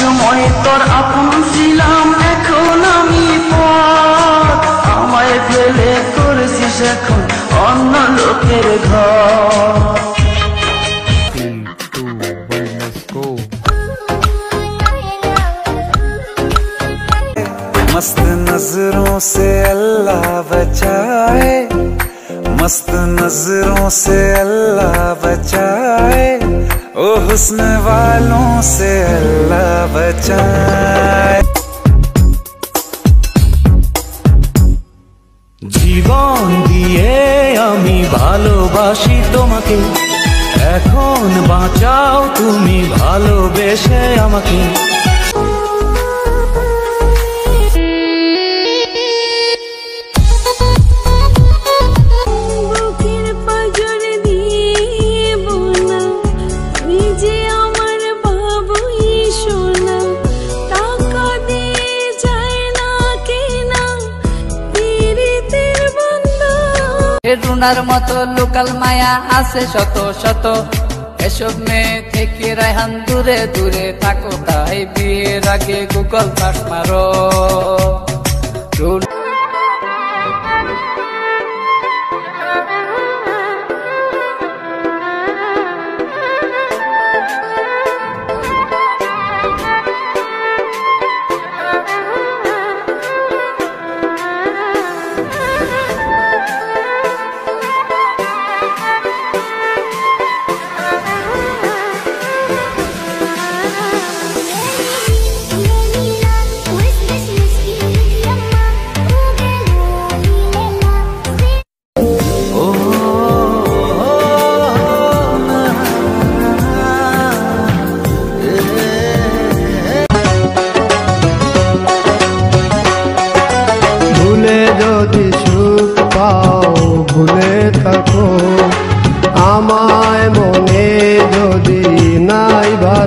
সময় তোর আপন ছিলাম এখন আমি পর আমায় ফেলে করেছিস এখন অন্য লোকের ঘর Three, two, one, let's go. मस्त नजरों से अल्लाह बचाए मस्त नजरों से अल्लाह बचाए ओ हुस्न वालों से अल्लाह बचाए জীবন দিয়ে আমি ভালোবাসি তোমাকে এখন বাঁচাও তুমি ভালোবেসে আমাকে রুনার মতো লোকাল মায়া আছে শত শত। এসব মেয়ে থেকে রায়হান দূরে দূরে থাকো তাই বিয়ের আগে গুগল সার্চ মারো। পাও ভুলে থাকো। আমায় মনে যদি নাই বা